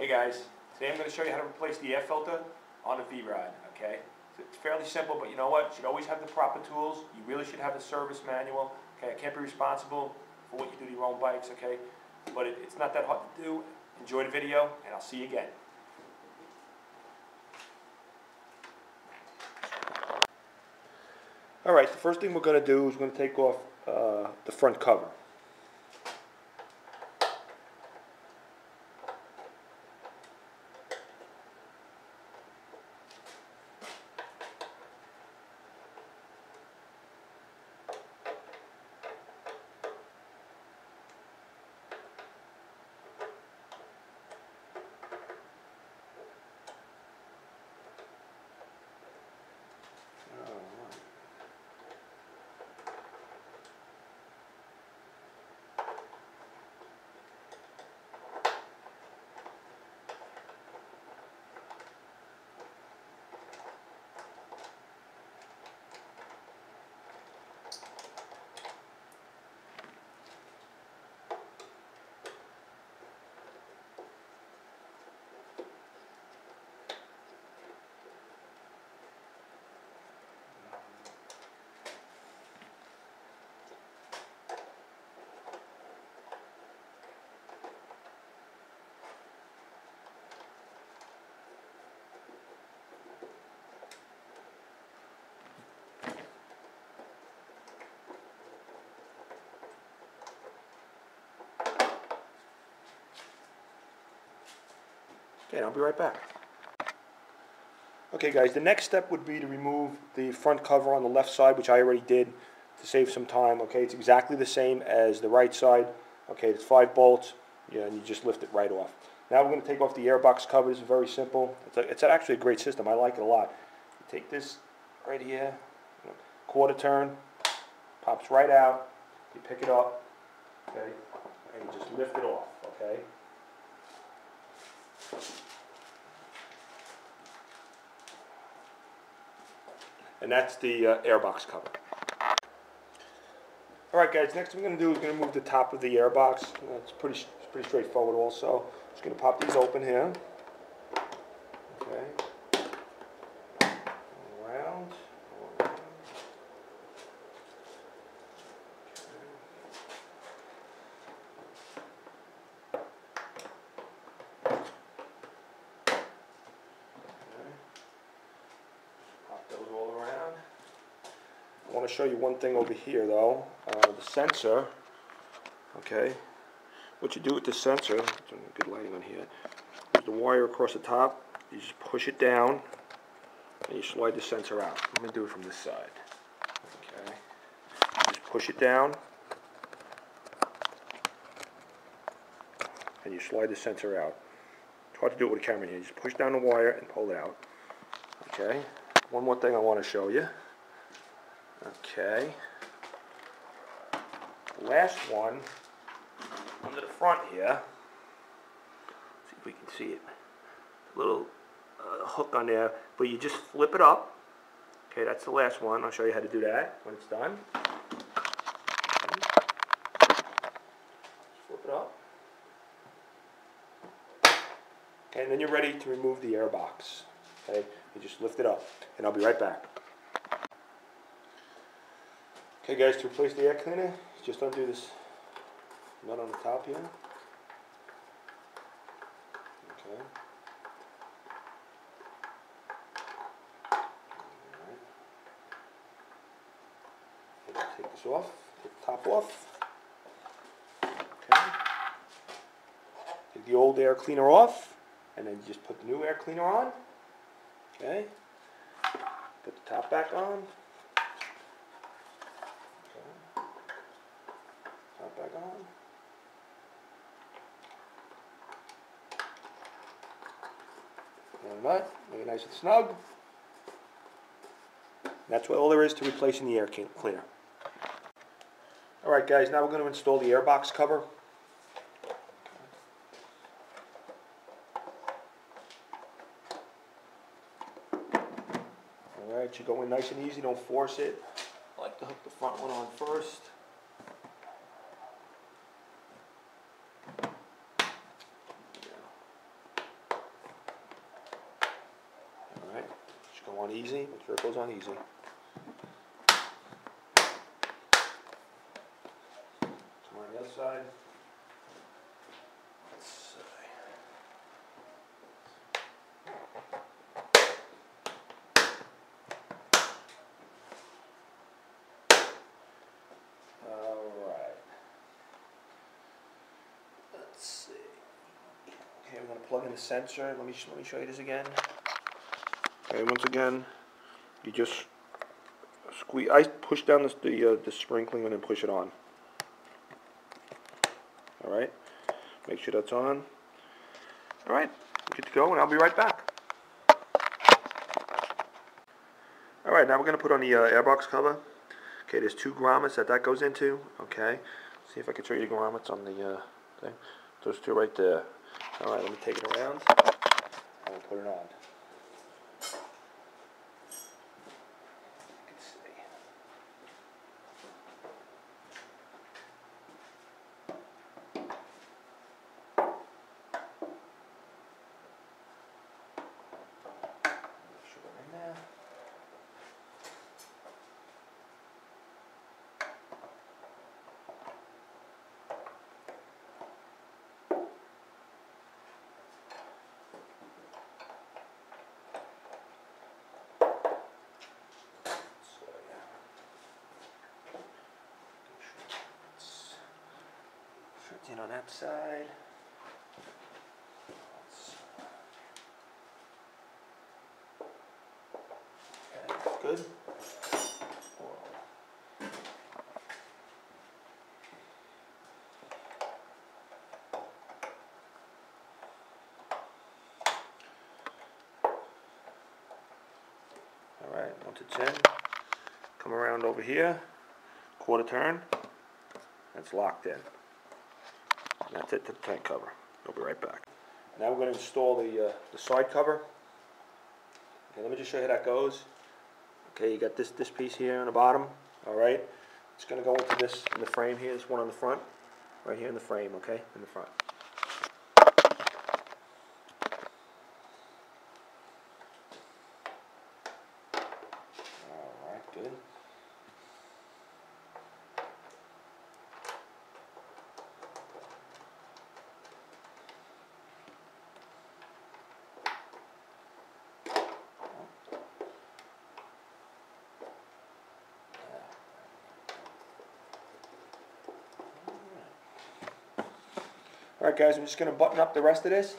Hey guys, today I'm going to show you how to replace the air filter on a V-Rod, okay? It's fairly simple, but you know what? You should always have the proper tools. You really should have the service manual, okay? I can't be responsible for what you do to your own bikes, okay? But it, it's not that hard to do. Enjoy the video, and I'll see you again. All right, the first thing we're going to do is we're going to take off uh, the front cover. Okay, I'll be right back. Okay, guys, the next step would be to remove the front cover on the left side, which I already did to save some time. Okay, it's exactly the same as the right side. Okay, it's five bolts, yeah, and you just lift it right off. Now we're going to take off the airbox cover. This is very simple. It's, a, it's actually a great system. I like it a lot. You take this right here, quarter turn, pops right out. You pick it up, okay, and you just lift it off, okay. And that's the uh, airbox cover. All right, guys, next we're going to do is going to move the top of the airbox. It's pretty, it's pretty straightforward also. Just going to pop these open here. Okay. Around. around. Okay. Pop those all around. I want to show you one thing over here though, uh, the sensor, okay? What you do with the sensor, good lighting on here, is the wire across the top, you just push it down, and you slide the sensor out. I'm going to do it from this side, okay? Just push it down, and you slide the sensor out. It's hard to do it with a camera here, you just push down the wire and pull it out, okay? One more thing I want to show you. Okay. Last one, under the front here. See if we can see it. Little uh, hook on there, but you just flip it up. Okay, that's the last one. I'll show you how to do that when it's done. Flip it up. Okay, and then you're ready to remove the air box. Okay, you just lift it up, and I'll be right back. Okay guys, to replace the air cleaner, just undo this nut on the top here. Okay. Take this off, take the top off. Okay. Take the old air cleaner off, and then just put the new air cleaner on. Okay. Put the top back on. Okay. Top back on. Nut, make it nice and snug. That's what all there is to replacing the air clean- cleaner. All right, guys, now we're going to install the airbox cover. All right, you go in nice and easy, don't force it. I like to hook the front one on first. On easy, make sure it goes on easy. Come on the other side. Let's see. Alright. Let's see. Okay, we're gonna plug in the sensor, let me, let me show you this again. Okay, once again, you just squeeze, I push down this, the, uh, the sprinkling and then push it on. Alright, make sure that's on. Alright, good to go, and I'll be right back. Alright, now we're gonna put on the, uh, airbox cover. Okay, there's two grommets that that goes into, okay? See if I can show you the grommets on the, uh, thing. Those two right there. Alright, let me take it around, and put it on. Let's see. Sugar in there. So, yeah. In on that side. Good. All right, once it's in, come around over here, quarter turn, that's locked in. And that's it to the tank cover. I'll be right back. Now we're gonna install the, uh, the side cover. Okay, let me just show you how that goes. Okay, you got this, this piece here on the bottom, all right? It's gonna go into this, in the frame here, this one on the front, right here in the frame, okay, in the front. All right, good. All right, guys, I'm just gonna button up the rest of this.